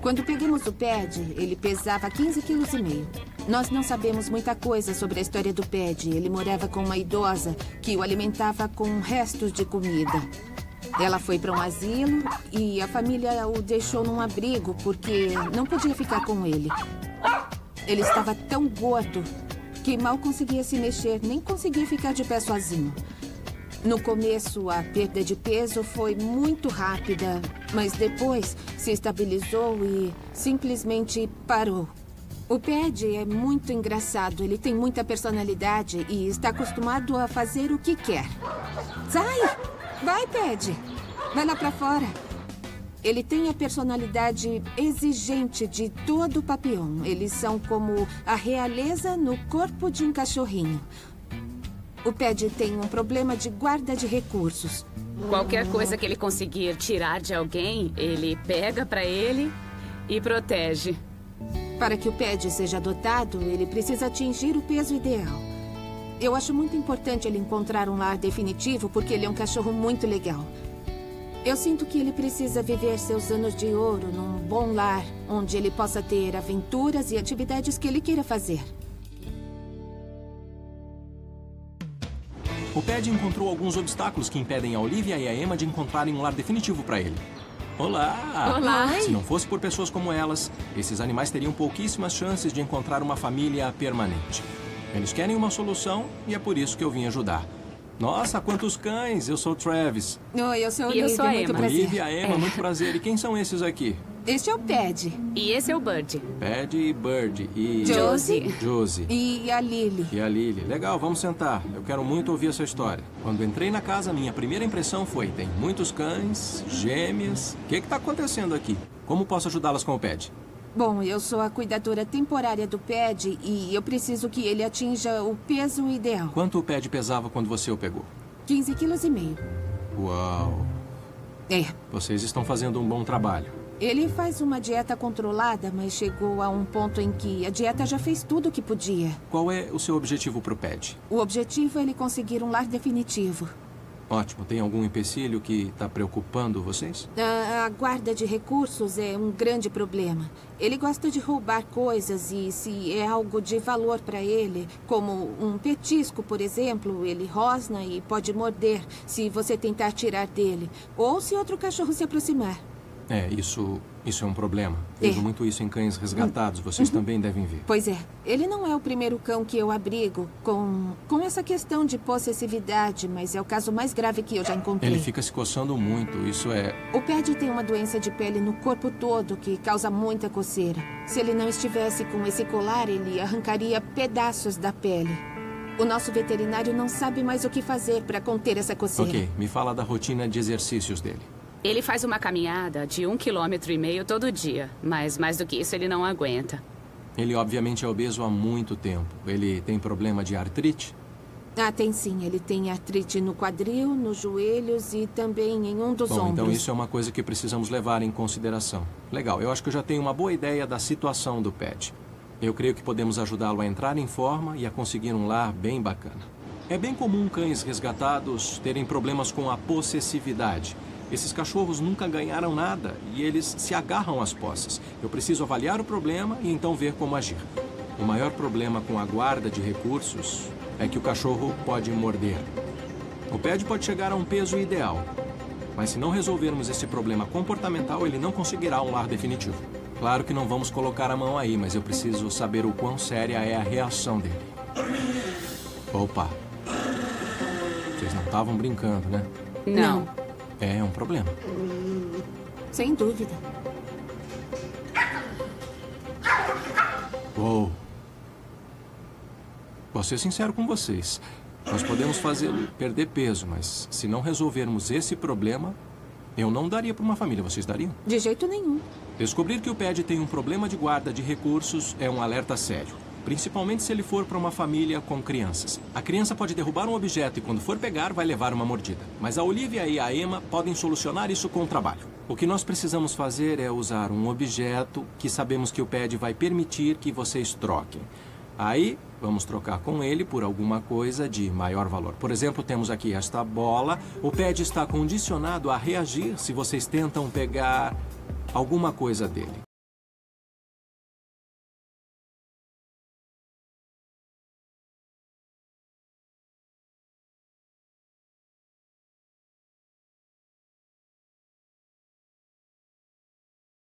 Quando pegamos o Pad, ele pesava 15 quilos e meio. Nós não sabemos muita coisa sobre a história do Pad. Ele morava com uma idosa que o alimentava com restos de comida. Ela foi para um asilo e a família o deixou num abrigo porque não podia ficar com ele. Ele estava tão gordo que mal conseguia se mexer, nem conseguia ficar de pé sozinho. No começo, a perda de peso foi muito rápida, mas depois se estabilizou e simplesmente parou. O Ped é muito engraçado, ele tem muita personalidade e está acostumado a fazer o que quer. Sai! Vai, Ped! Vai lá pra fora. Ele tem a personalidade exigente de todo papião. Eles são como a realeza no corpo de um cachorrinho. O Ped tem um problema de guarda de recursos. Qualquer coisa que ele conseguir tirar de alguém, ele pega pra ele e protege. Para que o Ped seja adotado, ele precisa atingir o peso ideal. Eu acho muito importante ele encontrar um lar definitivo porque ele é um cachorro muito legal. Eu sinto que ele precisa viver seus anos de ouro num bom lar, onde ele possa ter aventuras e atividades que ele queira fazer. O Ped encontrou alguns obstáculos que impedem a Olivia e a Emma de encontrarem um lar definitivo para ele. Olá! Olá! Se não fosse por pessoas como elas, esses animais teriam pouquíssimas chances de encontrar uma família permanente. Eles querem uma solução e é por isso que eu vim ajudar. Nossa, quantos cães! Eu sou o Travis. Oi, eu sou a E eu Olivia, sou a muito Emma. prazer. Olivia, Emma, muito prazer. E quem são esses aqui? Este é o Ped. E esse é o Bird. Ped e Bird e... Josie. Josie. E a Lily. E a Lily. Legal, vamos sentar. Eu quero muito ouvir essa história. Quando entrei na casa, minha primeira impressão foi: tem muitos cães, gêmeas. O que está acontecendo aqui? Como posso ajudá-las com o Ped? Bom, eu sou a cuidadora temporária do Ped e eu preciso que ele atinja o peso ideal. Quanto o Ped pesava quando você o pegou? 15 quilos e meio. Uau! É. Vocês estão fazendo um bom trabalho. Ele faz uma dieta controlada, mas chegou a um ponto em que a dieta já fez tudo o que podia. Qual é o seu objetivo para o Ped? O objetivo é ele conseguir um lar definitivo. Ótimo. Tem algum empecilho que está preocupando vocês? A, a guarda de recursos é um grande problema. Ele gosta de roubar coisas e se é algo de valor para ele, como um petisco, por exemplo, ele rosna e pode morder se você tentar tirar dele, ou se outro cachorro se aproximar. É, isso, isso é um problema. Vejo É. muito isso em cães resgatados. Vocês também devem ver. Pois é, ele não é o primeiro cão que eu abrigo com, com essa questão de possessividade, mas é o caso mais grave que eu já encontrei. Ele fica se coçando muito. Isso é... O Ped tem uma doença de pele no corpo todo que causa muita coceira. Se ele não estivesse com esse colar, ele arrancaria pedaços da pele. O nosso veterinário não sabe mais o que fazer para conter essa coceira. Ok, me fala da rotina de exercícios dele. Ele faz uma caminhada de um quilômetro e meio todo dia, mas mais do que isso ele não aguenta. Ele obviamente é obeso há muito tempo. Ele tem problema de artrite? Ah, tem sim. Ele tem artrite no quadril, nos joelhos e também em um dos Bom, ombros. então isso é uma coisa que precisamos levar em consideração. Legal, eu acho que eu já tenho uma boa ideia da situação do Pet. Eu creio que podemos ajudá-lo a entrar em forma e a conseguir um lar bem bacana. É bem comum cães resgatados terem problemas com a possessividade. Esses cachorros nunca ganharam nada e eles se agarram às posses. Eu preciso avaliar o problema e então ver como agir. O maior problema com a guarda de recursos é que o cachorro pode morder. O pet pode chegar a um peso ideal, mas se não resolvermos esse problema comportamental, ele não conseguirá um lar definitivo. Claro que não vamos colocar a mão aí, mas eu preciso saber o quão séria é a reação dele. Opa. Vocês não estavam brincando, né? Não. É um problema. Sem dúvida. Uou. Vou ser sincero com vocês. Nós podemos fazê-lo perder peso, mas se não resolvermos esse problema, eu não daria para uma família. Vocês dariam? De jeito nenhum. Descobrir que o PED tem um problema de guarda de recursos é um alerta sério. Principalmente se ele for para uma família com crianças. A criança pode derrubar um objeto e, quando for pegar, vai levar uma mordida. Mas a Olivia e a Emma podem solucionar isso com o trabalho. O que nós precisamos fazer é usar um objeto que sabemos que o PED vai permitir que vocês troquem. Aí, vamos trocar com ele por alguma coisa de maior valor. Por exemplo, temos aqui esta bola. O PED está condicionado a reagir se vocês tentam pegar alguma coisa dele.